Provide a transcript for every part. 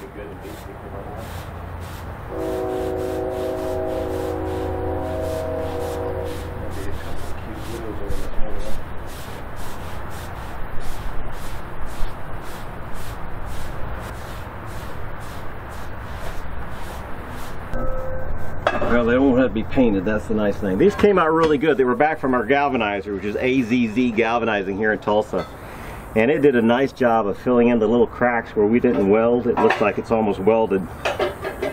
be good and beat people like. Maybe a couple cute widows over the top that. Well, they won't have to be painted. That's the nice thing. These came out really good. They were back from our galvanizer, which is AZZ Galvanizing here in Tulsa. And it did a nice job of filling in the little cracks where we didn't weld. It looks like it's almost welded.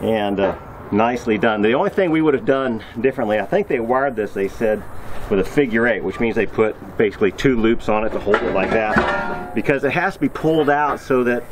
And uh, nicely done. The only thing we would have done differently, I think they wired this, they said, with a figure eight, which means they put basically two loops on it to hold it like that. Because it has to be pulled out so that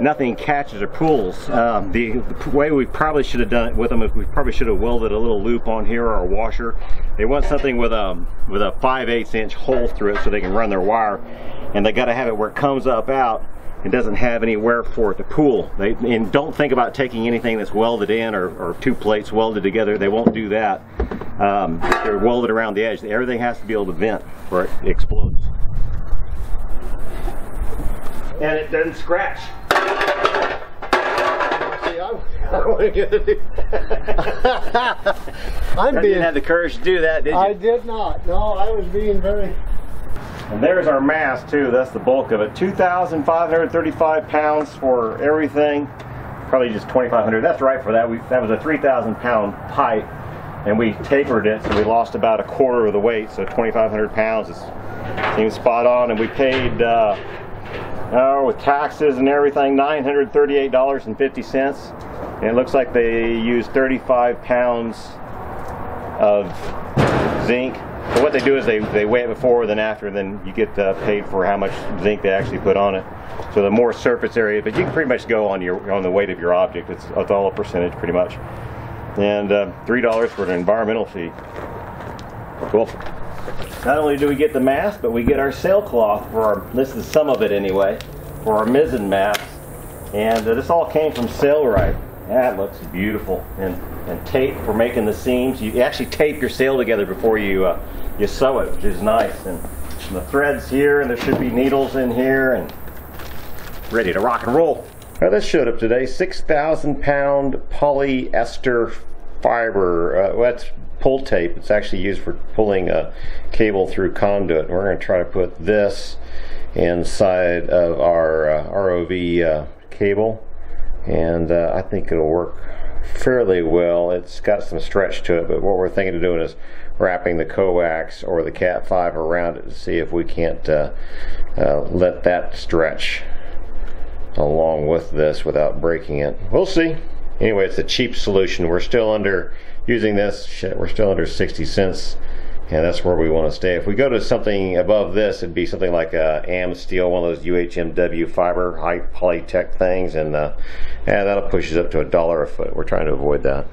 nothing catches or pulls. Um, the, the way we probably should have done it with them is we probably should have welded a little loop on here or a washer. They want something with a with a 5 8 inch hole through it so they can run their wire, and they got to have it where it comes up out. and doesn't have anywhere for it to pull. They and don't think about taking anything that's welded in or, or two plates welded together. They won't do that. Um, they're welded around the edge. Everything has to be able to vent or it explodes. And it doesn't scratch. See, I, I want to get it. I'm You being. didn't have the courage to do that, did you? I did not. No, I was being very. And there's our mass too. That's the bulk of it. 2,535 pounds for everything. Probably just 2,500. That's right for that. We, that was a 3,000 pound pipe, and we tapered it, so we lost about a quarter of the weight. So 2,500 pounds is seems spot on. And we paid, uh, oh, with taxes and everything, $938.50. And it looks like they used 35 pounds of zinc. But what they do is they, they weigh it before and after, and then you get uh, paid for how much zinc they actually put on it. So the more surface area, but you can pretty much go on your on the weight of your object. It's, it's all a percentage pretty much. And uh, three dollars for an environmental fee. Cool. Not only do we get the mast, but we get our sailcloth for our. This is some of it anyway, for our mizzen mast. And uh, this all came from Sailrite. That looks beautiful. And and tape for making the seams. You actually tape your sail together before you uh, you sew it, which is nice. And, the threads here, and there should be needles in here, and ready to rock and roll. Now this showed up today, 6,000 pound polyester fiber. Uh, well, that's pull tape. It's actually used for pulling a cable through conduit. We're going to try to put this inside of our uh, ROV uh, cable, and uh, I think it'll work fairly well. It's got some stretch to it, but what we're thinking of doing is wrapping the coax or the Cat 5 around it to see if we can't uh, uh, let that stretch along with this without breaking it. We'll see. Anyway, it's a cheap solution. We're still under using this. Shit, we're still under 60 cents, and that's where we want to stay. If we go to something above this, it'd be something like a AmSteel, one of those UHMW fiber high polytech things, and uh, yeah, that'll push us up to a dollar a foot. We're trying to avoid that.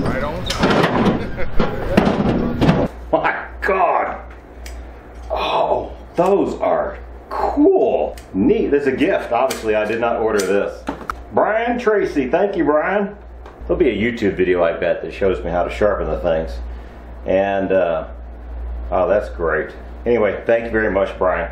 Right on. My God! Oh, those are cool. Neat. That's a gift. Obviously, I did not order this. Brian Tracy. Thank you, Brian. There'll be a YouTube video, I bet, that shows me how to sharpen the things. And, uh, oh, that's great. Anyway, thank you very much, Brian.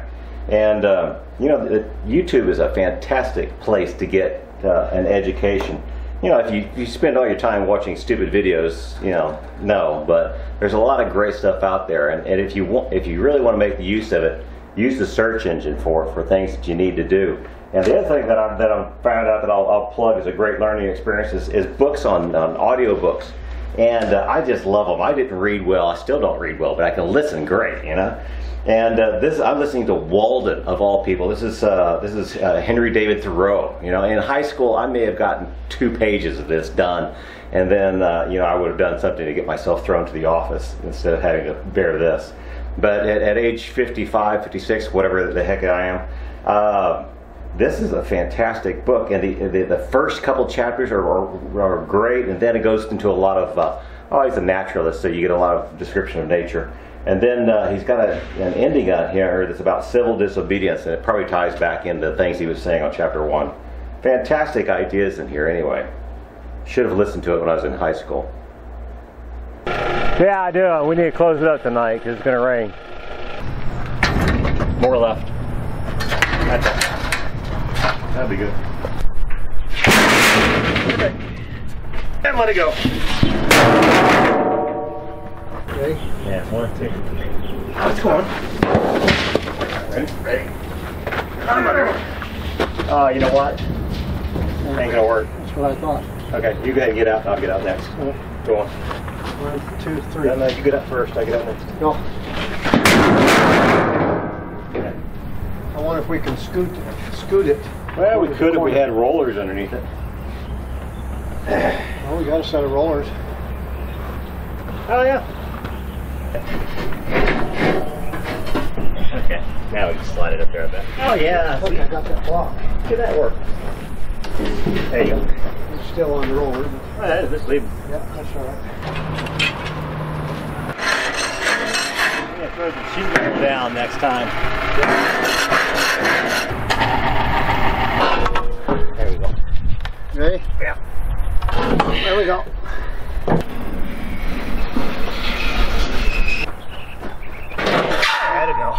And, uh, you know, YouTube is a fantastic place to get uh, an education. You know, if you, if you spend all your time watching stupid videos, you know, no, but there's a lot of great stuff out there. And, and if you want, if you really want to make the use of it, use the search engine for for things that you need to do. And the other thing that I've, that I've found out that I'll, I'll plug as a great learning experience is, is books on, on audio books. And uh, I just love them. I didn't read well. I still don't read well, but I can listen great, you know. And uh, this, I'm listening to Walden of all people. This is uh, this is uh, Henry David Thoreau. You know, in high school, I may have gotten two pages of this done, and then uh, you know I would have done something to get myself thrown to the office instead of having to bear this. But at, at age 55, 56, whatever the heck I am, uh, this is a fantastic book, and the the, the first couple chapters are, are, are great, and then it goes into a lot of. Uh, oh, he's a naturalist, so you get a lot of description of nature. And then uh, he's got a, an ending on here that's about civil disobedience, and it probably ties back into things he was saying on chapter one. Fantastic ideas in here, anyway. Should have listened to it when I was in high school. Yeah, I do. We need to close it up tonight because it's going to rain. More left. That's it. That'd be good. Okay. And let it go. Okay. Yeah, one, two. It's going. Ready? Ready. I'm gonna. Oh, uh, you know what? Ain't gonna work. That's what I thought. Okay, you go ahead and get out, and I'll get out next. Go on. One, two, three. No, no, you get up first, I get out next. No. I wonder if we can scoot, scoot it. Well, we could if we had rollers underneath it. Well, we got a set of rollers. Oh, yeah. Okay, now we can slide it up there a bit. Oh, yeah. Look, I got that block. Look at that work. There you go. It's still on the roller. Oh, but- All right, just leave. Yeah, that's all right. Yeah, throw the sheet metal down next time. There we go. Ready? Yeah. There we go. There to go.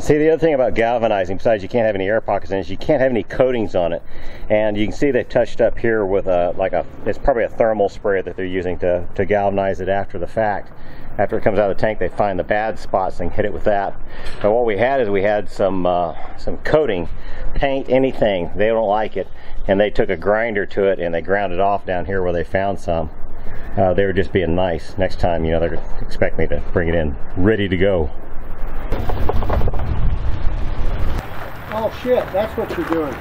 See, the other thing about galvanizing, besides you can't have any air pockets in it, is you can't have any coatings on it. And you can see they've touched up here with a, like a, it's probably a thermal spray that they're using to, to galvanize it after the fact. After it comes out of the tank, they find the bad spots and hit it with that. But what we had is we had some, uh, some coating, paint, anything. They don't like it. And they took a grinder to it and they ground it off down here where they found some. Uh, they were just being nice. Next time, you know, they're expect me to bring it in ready to go. Oh shit, that's what you're doing.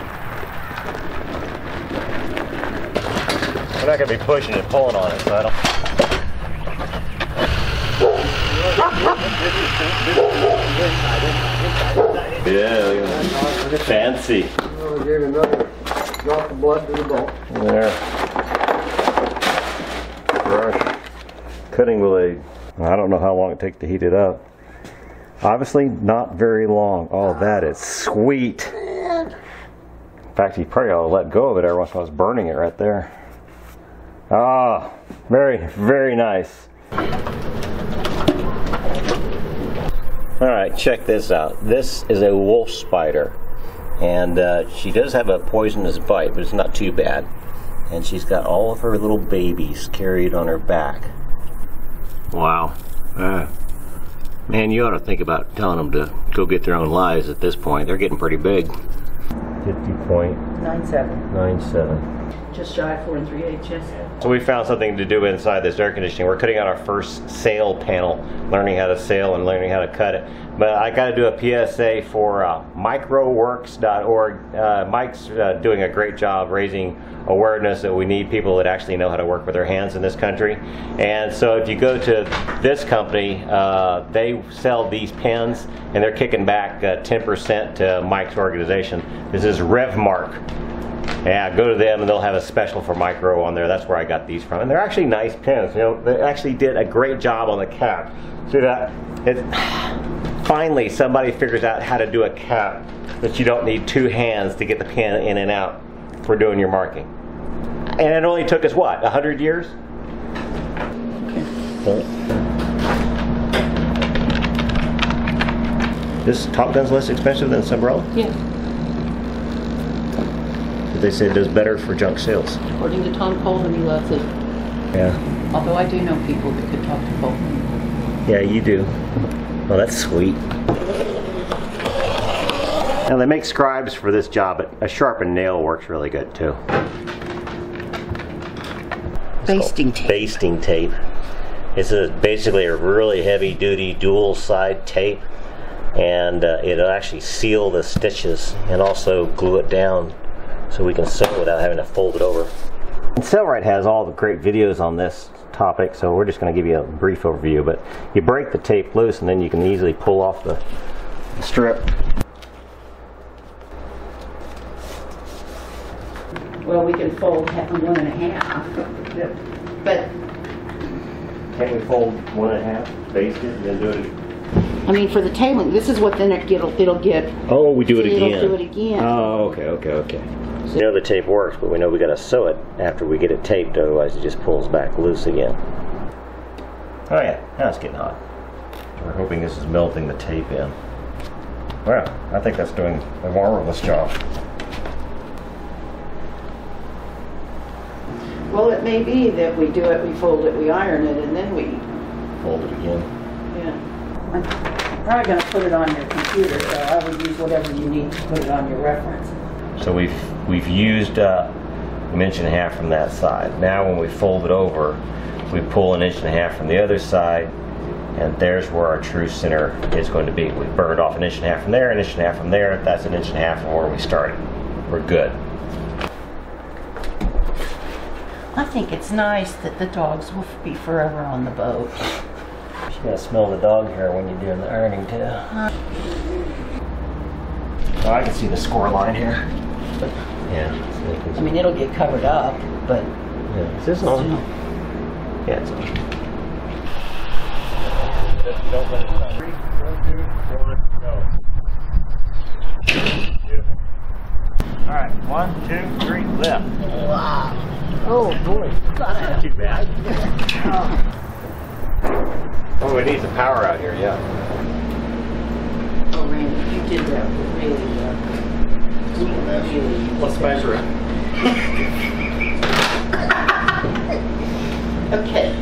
We're not going to be pushing and pulling on it, so I don't. Yeah, look. Fancy. Oh, we gave another drop of blood to the boat. There. Brush. Cutting blade. I don't know how long it takes to heat it up. Obviously, not very long. Oh, that is sweet. In fact, he probably ought to let go of it every once while. It's burning it right there. Ah, very, very nice. All right, check this out. This is a wolf spider, and uh, she does have a poisonous bite, but it's not too bad. And she's got all of her little babies carried on her back. Wow. Uh, man, you ought to think about telling them to go get their own lives at this point. They're getting pretty big. 50.97. Nine seven, just shy of four and three eighths, yes. So we found something to do inside this air conditioning. We're cutting out our first sail panel, learning how to sail and learning how to cut it. But I got to do a PSA for uh, mikeroweworks.org. Uh, Mike's uh, doing a great job raising awareness that we need people that actually know how to work with their hands in this country. And so if you go to this company, uh, they sell these pens and they're kicking back uh, 10% to Mike's organization. This is RevMark. Yeah, go to them and they'll have a special for Mike Rowe on there. That's where I got these from. And they're actually nice pens. You know, they actually did a great job on the cap. See that? It, finally, somebody figures out how to do a cap that you don't need two hands to get the pen in and out for doing your marking. And it only took us what, 100 years? Okay. This Top Gun's less expensive than Sunbrella? Yeah, they say it does better for junk sails. according to Tom Coleman, he loves it. Yeah. Although I do know people that could talk to Coleman. Yeah, you do. Well, that's sweet. Now they make scribes for this job, but a sharpened nail works really good too. Basting tape. Basting tape. This is basically a really heavy duty dual side tape and uh, it'll actually seal the stitches and also glue it down so we can sew without having to fold it over. And Sailrite has all the great videos on this topic, so we're just going to give you a brief overview. But you break the tape loose, and then you can easily pull off the strip. Well, we can fold half and one and a half. But Can't we fold one and a half, baste it, and then do it I mean, for the tailing, this is what then it get, it'll get, Oh, we do it It'll again. do it again. Oh, okay, okay, okay. We know the tape works, but we know we got to sew it after we get it taped, otherwise it just pulls back loose again. Oh yeah, now it's getting hot. We're hoping this is melting the tape in. Well, I think that's doing a marvelous job. well, it may be that we do it, we fold it, we iron it, and then we, Fold it again. yeah. I'm probably gonna put it on your computer, so I would use whatever you need to put it on your reference. So we've we've used uh, an inch and a half from that side. Now when we fold it over, we pull an inch and a half from the other side, and there's where our true center is going to be. We burned off an inch and a half from there, an inch and a half from there. That's an inch and a half from where we started. We're good. I think it's nice that the dogs will be forever on the boat. You gotta smell the dog hair when you're doing the ironing too. Oh, I can see the score line here. Yeah. I mean, it'll get covered up, but yeah. Is this on? Yeah, it's on. All right, one, two, three, left. oh boy. Not too bad. oh, Oh, we need some power out here, yeah. Oh, Randy, you did that really uh, well. Really. Let's measure it. Okay.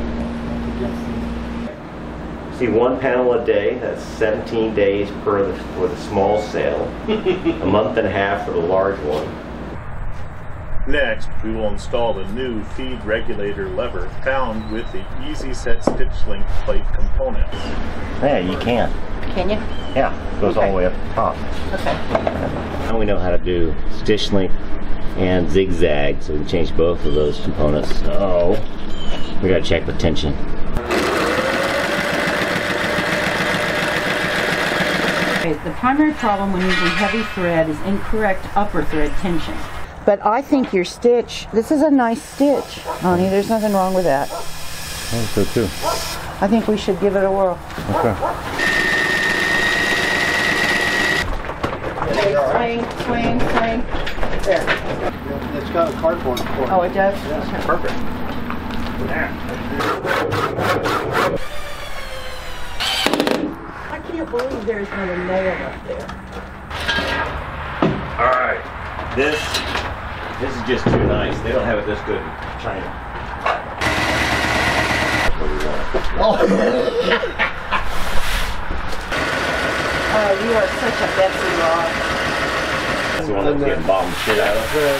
See, one panel a day, that's 17 days per the, for the small sail, a month and a half for the large one. Next, we will install the new feed regulator lever found with the Easy Set stitch length plate components. Yeah, you can. Can you? Yeah, goes all the way up the top. Okay. Now we know how to do stitch length and zigzag, so we can change both of those components. So, we gotta check the tension. Okay, the primary problem when using heavy thread is incorrect upper thread tension. But I think your stitch, this is a nice stitch, honey. There's nothing wrong with that. I think so too. I think we should give it a whirl. Okay. Okay, swing, swing, swing. There. It's got a cardboard cord. Oh, it does? Perfect. I can't believe there's not a nail up there. All right, this this is just too nice. They don't have it this good in China. That's what. Oh. oh, you are such a Betsy Ross. That's the one that's getting bombed shit out of. The,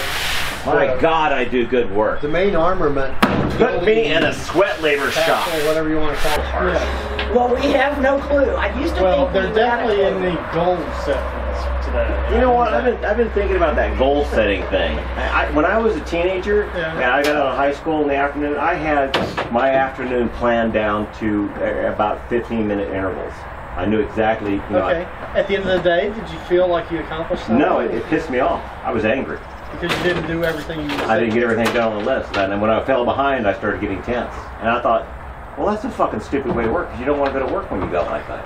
My God, I do good work. the main armament. Put me in a sweat labor shop. Castle, whatever you want to call it. Yeah. Well, we have no clue. I used to Well, think they're we had a definitely in the gold set today. You know what? I've been I've been thinking about that goal setting thing. I, I, when I was a teenager Yeah. and I got out of high school in the afternoon, I had my afternoon planned down to uh, about 15 minute intervals. I knew exactly. You know, Okay. At the end of the day, did you feel like you accomplished something? no, it, it pissed me off. I was angry. because you didn't do everything you. I didn't get everything done on the list. And then when I fell behind, I started getting tense. And I thought, well, that's a fucking stupid way to work because you don't want to go to work when you go like that.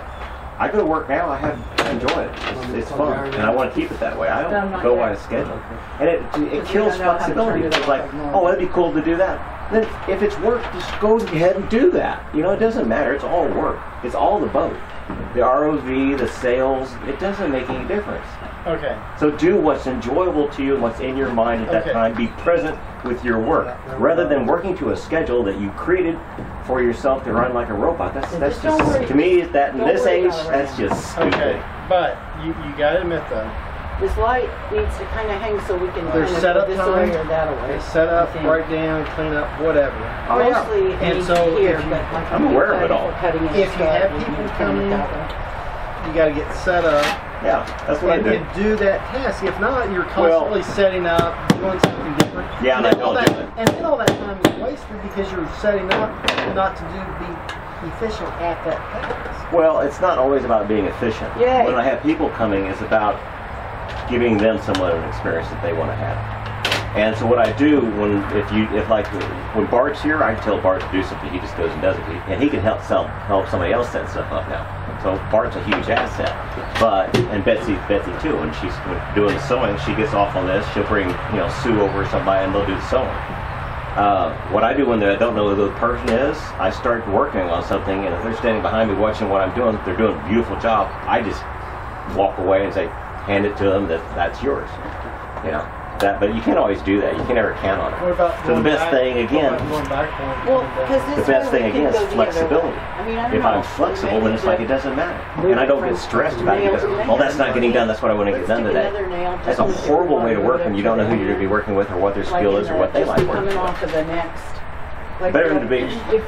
I go to work now. I have I enjoy it. It's, it's fun, and I want to keep it that way. I don't go by a schedule, and it it kills flexibility. It's like, oh, that'd be cool to do that. Then if it's work, just go ahead and do that. You know, it doesn't matter. It's all work. It's all the boat. The ROV, the sails. It doesn't make any difference. Okay. So do what's enjoyable to you and what's in your mind at that time. Be present with your work rather than working to a schedule that you created for yourself to run like a robot. That's that's Just just to me that in Don't this age that's just stupid. Okay. But you you gotta admit though, This light needs to kind of hang so we can There's kind of setup go this time. way or that way. they set up, I write down, clean up, whatever. Oh, yeah. Mostly it And needs so here, if you- but like I'm aware of it all. we're cutting If it you have people come coming- way. You gotta get set up Yeah, that's what I and, do. and do that task. If not, you're constantly setting up, doing something different. Yeah, and I then all don't that, do it. And then all that time is wasted because you're setting up not to do be efficient at that task. Well, it's not always about being efficient. Yay. When I have people coming, it's about giving them somewhat of an experience that they want to have. And so what I do when if you if like when Bart's here, I tell Bart to do something. He just goes and does it, and he can help sell help somebody else set stuff up now. So Bart's a huge asset. But and Betsy Betsy too. When she's doing the sewing, she gets off on this. She'll bring you know Sue over or somebody, and they'll do the sewing. Uh, what I do when I don't know who the person is, I start working on something, and if they're standing behind me watching what I'm doing, they're doing a beautiful job. I just walk away and say, hand it to them that that's yours. You know that, but you can't always do that. You can never count on What it. about So the best back- thing again, about Going back one. Well, because the best way thing again is flexibility. I mean, I If know. I'm flexible, then it's like it doesn't matter, and I don't get stressed about it because well, that's not getting done. That's what I want to get done today. That's a horrible way to work when you don't know who you're going to be working with or what their skill is or what they like working Coming with. off of the next. Like Better the- to be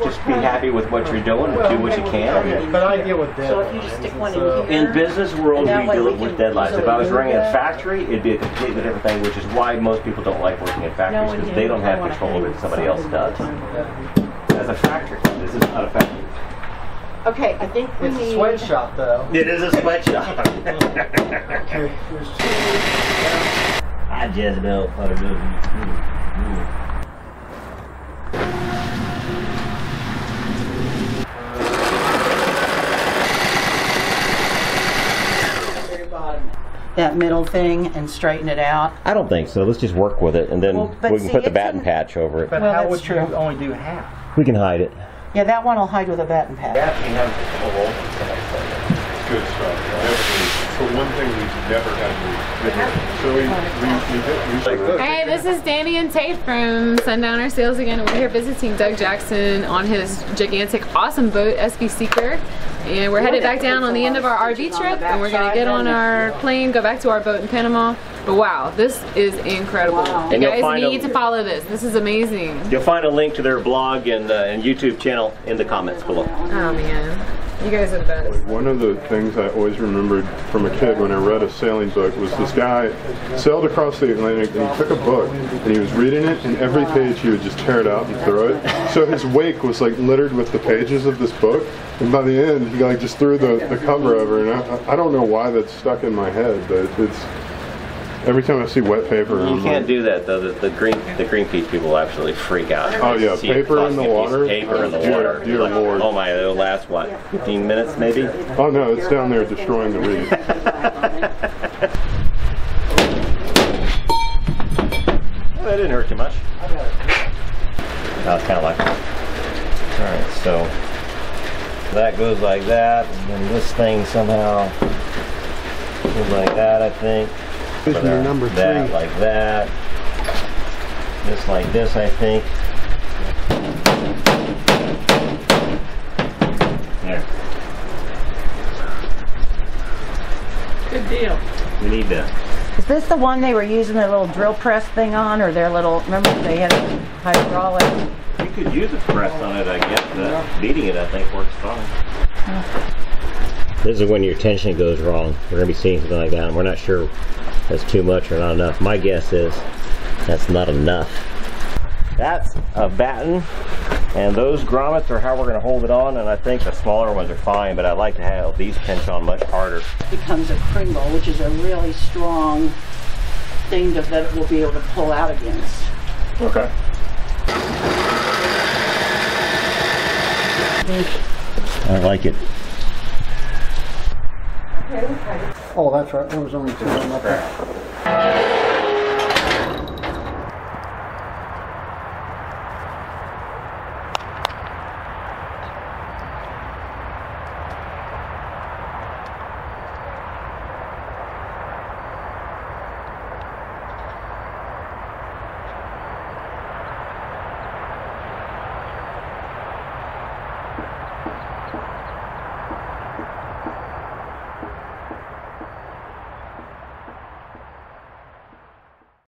just be happy with what you're doing and do what you can. But I deal with deadlines. So if you just stick one in here. In business world, we deal we with deadlines. If I was easily running a factory, it'd be a completely different thing, which is why most people don't like working in factories because him, they don't have control over it. Somebody else something does. As a factory, this is not a factory. Okay, I think we It's need. a sweatshop though. It is a sweatshop. Okay, there's two. I just know what to do. That middle thing and straighten it out. I don't think so. Let's just work with it, and then Well, but we can see, put the it batten shouldn't- patch over it. But Well, how that's would true. you only do half? We can hide it. Yeah, that one will hide with a batten pad. Good stuff. So one thing we've never had to, so we, we, we did, we. Hey, this is Danny and Tate from Sundowner Sales again. We're here visiting Doug Jackson on his gigantic, awesome boat, SV Seeker. And we're headed back down on the end of our RV trip and we're gonna get on our plane, go back to our boat in Panama. But wow, this is incredible. You And you'll guys need a- to follow this. This is amazing. You'll find a link to their blog and, uh, and YouTube channel in the comments below. Oh man, you guys are the best. One of the things I always remembered from a kid when I read a sailing book was this guy sailed across the Atlantic and he took a book and he was reading it and every page he would just tear it out and throw it. So his wake was like littered with the pages of this book and by the end he like just threw the, the cover over and I, I don't know why that's stuck in my head but it's every time I see wet paper You I'm can't like, do that though. The, the green the Greenpeace people absolutely freak out. Oh, yeah, paper in the water? Paper in the Dear- water. dear Like, Lord. Oh my! It'll last what? 15 minutes maybe. oh no it's down there destroying the reef. Well, that didn't hurt too much. No, it's kind of like. All right, so that goes like that, and then this thing somehow goes like that. I think. This is number That three. like that. This like this, I think. There. Good deal. We need to. Is this the one they were using their little drill press thing on, or their little? Remember they had a hydraulic. You could use a press on it, I guess. But beating it, I think, works fine. This is when your tension goes wrong. We're going to be seeing something like that, and we're not sure that's too much or not enough. My guess is that's not enough. That's a batten, and those grommets are how we're going to hold it on, and I think the smaller ones are fine, but I like to have these pinch on much harder. becomes a cringle, which is a really strong thing to, that it will be able to pull out against. Okay. I like it. Oh, that's right, there was only two of them up there.